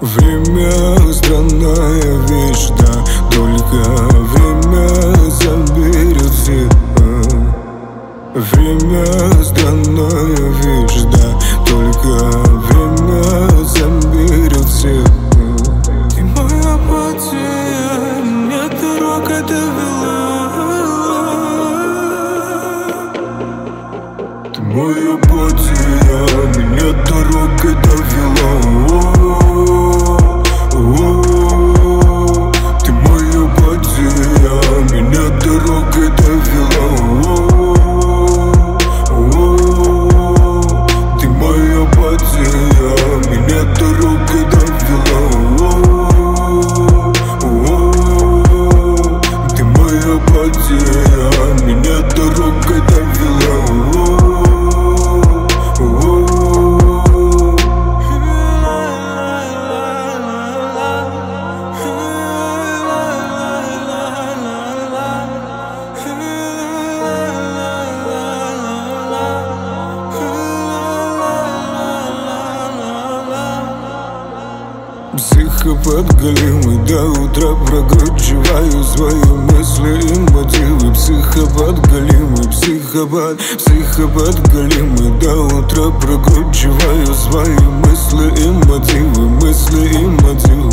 Время странная вещь, да Только время заберет все Время странная вещь, да Только время заберет все Ты моя потеря, мне дорога довела Ты моя Психопат голимый до утра прокручиваю свои мысли и мотивы. Психопат голимый, психопат, психопат голимый До утра прокручиваю свои мысли и мотивы. Мысли и мотивы.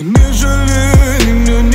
Не жалей не